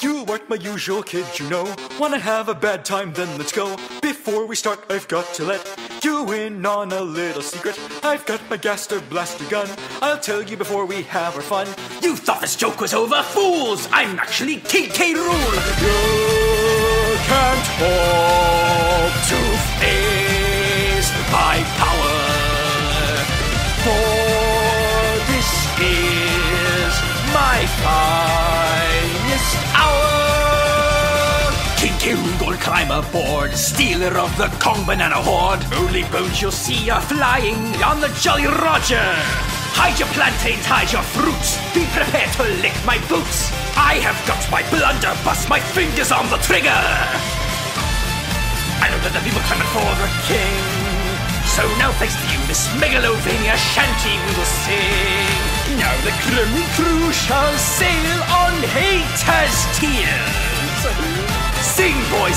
You aren't my usual kid, you know. Wanna have a bad time, then let's go. Before we start, I've got to let you in on a little secret. I've got my Gaster Blaster gun. I'll tell you before we have our fun. You thought this joke was over, fools! I'm actually King K. Rool! You can't hope to Face my power, for this is my finest Climb aboard, stealer of the Kong Banana Hoard. Only bones you'll see are flying on the Jolly Roger. Hide your plantains, hide your fruits. Be prepared to lick my boots. I have got my blunderbuss, my fingers on the trigger. I know that the people clamor for the king. So now thanks to you, this Megalovania shanty we will sing. Now the Kremling crew shall sail on haters' tears.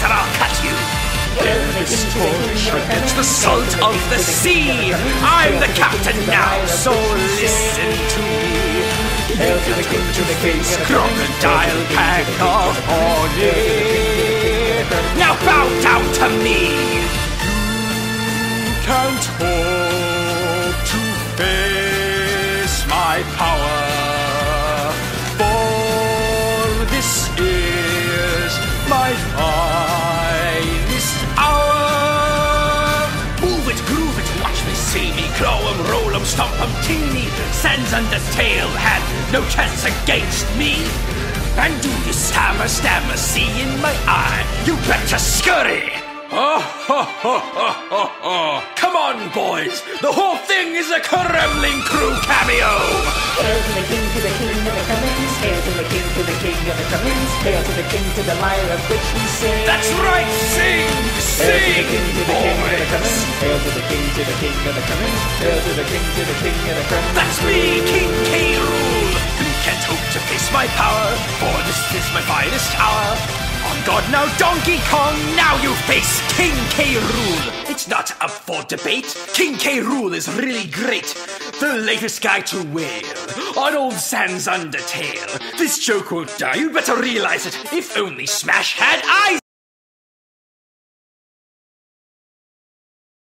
And I'll cut you. This the salt of the sea. I'm the captain now, so listen to me. Hail to the king, to the king, crocodile pack of horny. Now bow down to me. You can't hope claw 'em, roll 'em, stomp 'em, teeny. Sands under tail had no chance against me. And do you stammer, stammer, see in my eye? You better scurry. Oh, ho, ho, ho, ho, ho. Come on, boys. The whole thing is a Kremling crew cameo. Hail to the king, to the king of the Kremlings. Hail to the king, to the king of the Kremlings. Hail to the king, to the lyre of which we sing. That's right, sing, Hail to the sing. Hail to the king, to the king of the Kremlings. Hail to the king, to the king of the Kremlings. That's me, King K. Rool. You can't hope to face my power, for this is my finest hour. On God now, Donkey Kong, now you face King K. Rool. It's not up for debate. King K. Rool is really great. The latest guy to wail on old Sans Undertale. This joke won't die, you better realize it. If only Smash had eyes